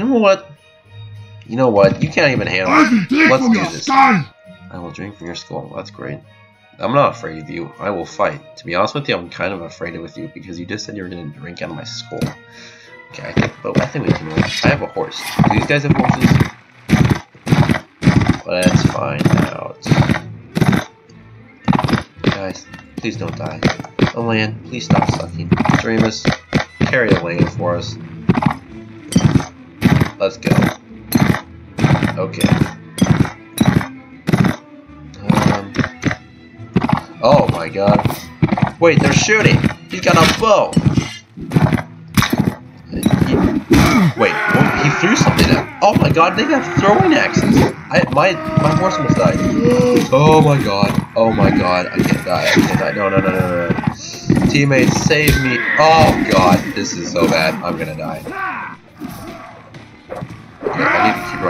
You know what? You know what? You can't even handle it. Let's do this. skull. I will drink from your skull. That's great. I'm not afraid of you. I will fight. To be honest with you, I'm kind of afraid of with you because you just said you were going to drink out of my skull. Okay, I think, but I think we can win. I have a horse. Do these guys have horses? Let's find out. Guys, please don't die. Elaine, please stop sucking. Dreamus, carry Elaine for us. Let's go. Okay. Um, oh my god. Wait, they're shooting! He's got a bow! Wait, what- he threw something at Oh my god, they got throwing axes! I, my, my horse almost died. Oh my god. Oh my god. I can't die. I can't die. No, no, no, no, no. Teammates, save me. Oh god, this is so bad. I'm gonna die.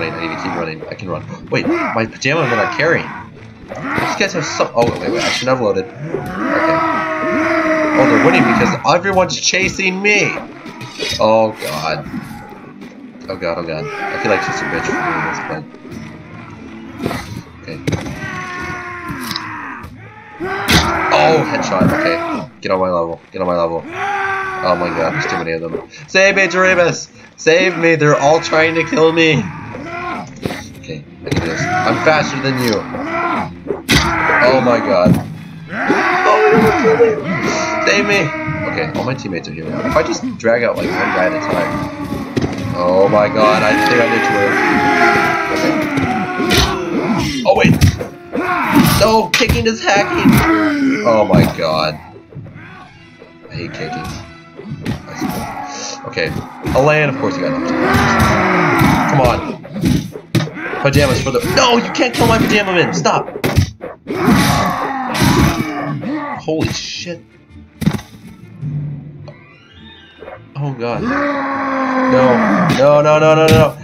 Running. I need to keep running. I can run. Wait, my pajama men are carrying. These guys have some. Oh, wait, wait. I should have loaded. Okay. Oh, they're winning because everyone's chasing me. Oh, God. Oh, God, oh, God. I feel like she's a bitch for doing this, but. Okay. Oh, headshot. Okay. Get on my level. Get on my level. Oh my god, there's too many of them. Save me, Doremus! Save me! They're all trying to kill me! Can do this. I'm faster than you. Oh my god. Oh, kill me! Okay, all my teammates are here now. If I just drag out like one guy at a time. Oh my god, I think I need to Okay. Oh wait! No, kicking is hacking! Oh my god. I hate kicking. Okay. Elaine, of course you got enough. Come on. Pajamas for the- No, you can't kill my pajama man! Stop! Holy shit. Oh god. No. No, no, no, no, no.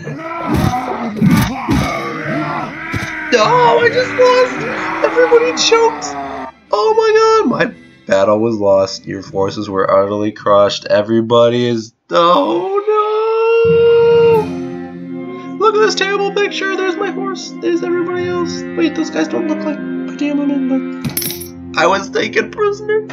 No, I just lost! Everybody choked! Oh my god, my battle was lost. Your forces were utterly crushed. Everybody is. Oh no! Look at this terrible picture. There's my horse. There's everybody else. Wait, those guys don't look like pajama men, but I was taken prisoner.